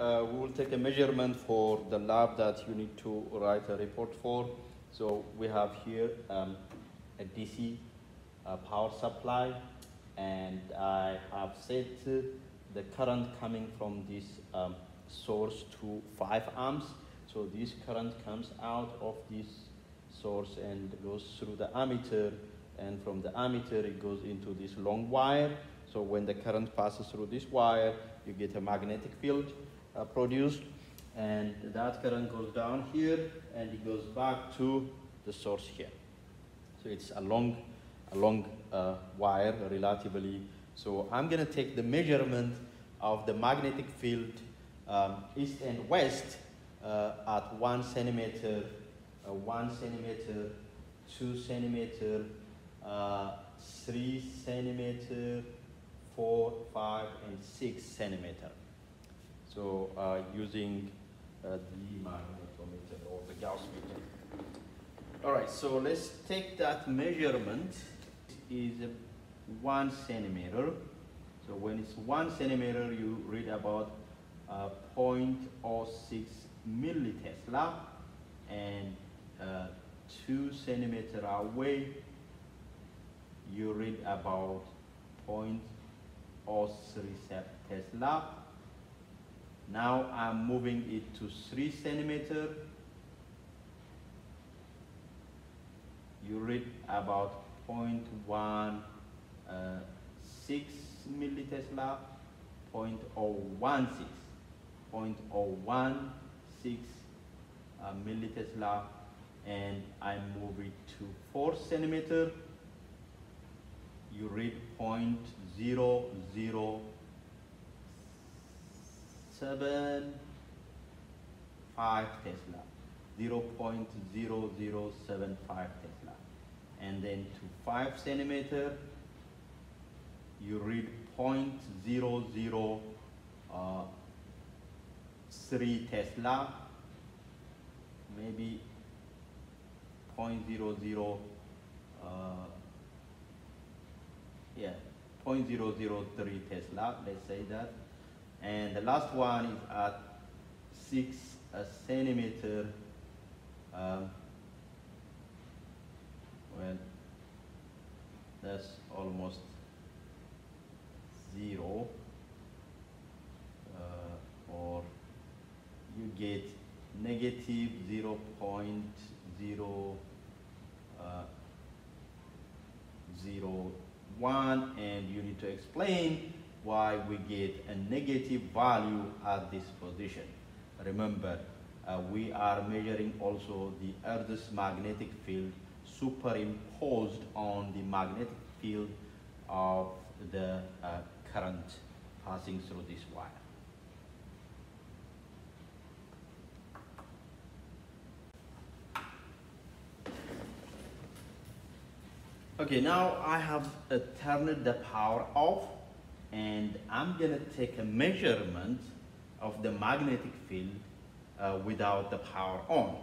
uh, we will take a measurement for the lab that you need to write a report for. So we have here um, a DC uh, power supply and I have set the current coming from this um, source to 5 amps. So this current comes out of this source and goes through the ammeter and from the ammeter it goes into this long wire. So when the current passes through this wire, you get a magnetic field uh, produced and that current goes down here and it goes back to the source here. So it's a long, a long uh, wire relatively. So I'm gonna take the measurement of the magnetic field um, east and west uh, at one centimeter, uh, one centimeter, two centimeter, uh, three centimeter, four, five, and six centimeter. So uh, using uh, the magnetometer or the Gauss meter. All right, so let's take that measurement. Is one centimeter. So when it's one centimeter, you read about uh, 0.06 millitesla and uh, two centimeter away, you read about 0.03 Tesla. Now I'm moving it to 3 centimeter. You read about 0.16 uh, millitesla, 0.016, 0.016 uh, millitesla, and I move it to 4 centimeter. You read 0.007 Tesla, 0.0075 Tesla. And then to 5 centimeter, you read 0.003 uh, Tesla, maybe 0.00 uh, yeah 0.003 Tesla. Let's say that and the last one is at 6 a centimeter um, well that's almost zero uh, or you get negative 0 0.0 uh, 0 1 and you need to explain why we get a negative value at this position. Remember, uh, we are measuring also the Earth's magnetic field superimposed on the magnetic field of the uh, current passing through this wire. Okay, now I have uh, turned the power off and I'm gonna take a measurement of the magnetic field uh, without the power on.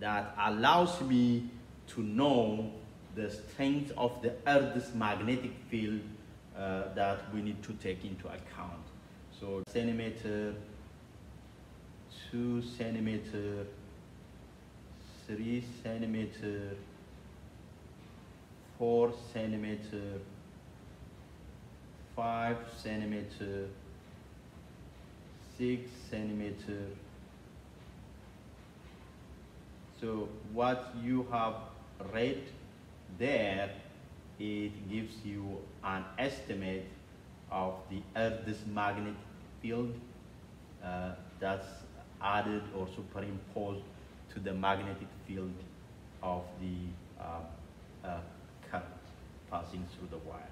That allows me to know the strength of the Earth's magnetic field uh, that we need to take into account. So centimeter, two centimeter, three centimeter, 4 centimeter, 5 centimeter, 6 centimeter. So what you have read there, it gives you an estimate of the Earth's magnetic field uh, that's added or superimposed to the magnetic field of the uh, uh, current passing through the wire.